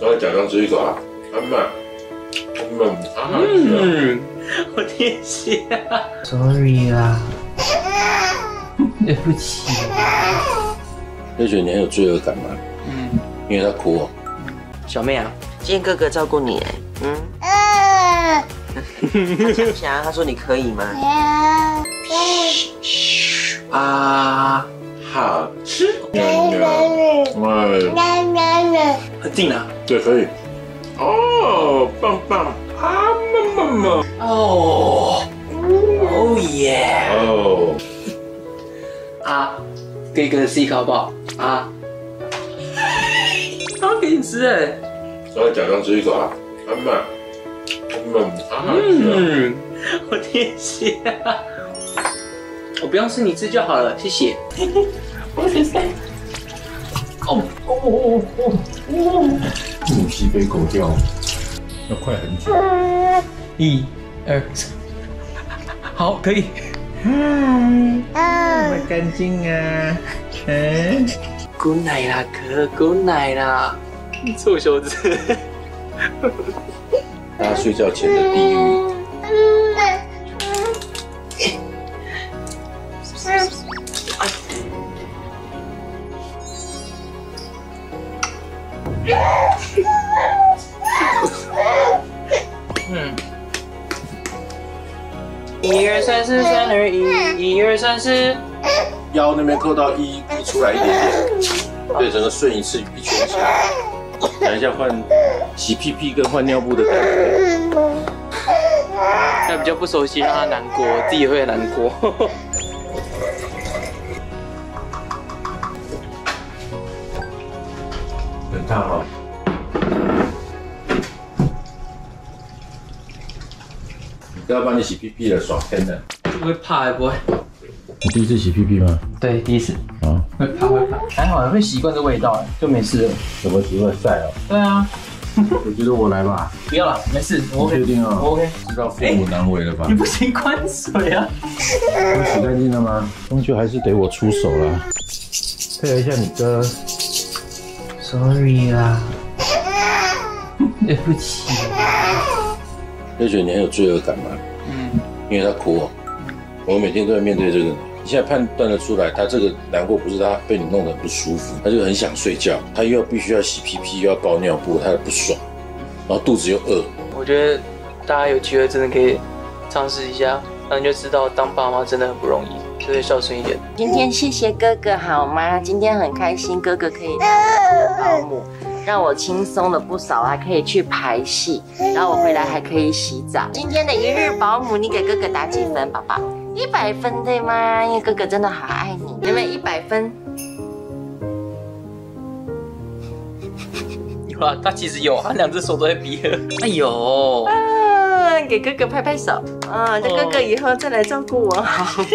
稍微假装吃一口啊，慢慢，慢慢，啊，嗯，好贴心啊！Sorry 啦，对不起。就觉得你很有罪恶感吗？嗯，因为他哭哦。小妹啊，今天哥哥照顾你哎，嗯。他 想不想？他说你可以吗？嘘嘘啊，好吃。很近啊。对，可以。哦，棒棒啊，妈妈妈。哦，哦耶。哦。啊，给一口好不好？啊。好给你吃哎。稍微假装吃一口啊，慢慢，慢慢啊。嗯，好贴心啊。我不用吃，你吃就好了，谢谢。我谢谢。哦哦哦哦哦！母鸡飞狗跳，要快很久。一、二、三，好，可以。嗯，这么干净啊！嗯，Good night 啦，哥，Good night 啦，臭小子。大家睡觉前的地狱。嗯，一二三四三二一，一二三四，腰那边扣到一，出来一点点，对，整个顺一次一圈下来。等一下换洗屁屁跟换尿布的感觉。他比较不熟悉，让他难过，自己会难过。很烫哦。都要帮你洗屁屁了，爽天的。不会怕还不会？你第一次洗屁屁吗？对，第一次。啊，会怕会怕，还好会习惯这味道，就没事了。什么习惯晒哦？对啊。我觉得我来吧。不要了，没事。我确定啊。我 OK。知道父母难为了吧？你不行关水啊？都洗干净了吗？终究还是得我出手了。配合一下你哥。Sorry 啦。对不起。就觉得你很有罪恶感吗？嗯，因为他哭哦。我每天都在面对这个，你现在判断得出来，他这个难过不是他被你弄得很不舒服，他就很想睡觉，他又要必须要洗屁屁，又要包尿布，他不爽，然后肚子又饿。我觉得大家有机会真的可以尝试一下，那你就知道当爸妈真的很不容易，所以孝顺一点。今天谢谢哥哥好吗？今天很开心，哥哥可以当保姆。让我轻松了不少，还可以去排戏，然后我回来还可以洗澡。今天的一日保姆，你给哥哥打几分，宝宝？一百分对吗？因为哥哥真的好爱你，有没有一百分？有啊，他其实有，他两只手都在比。哎呦，啊，给哥哥拍拍手，啊，让哥哥以后再来照顾我。好吗？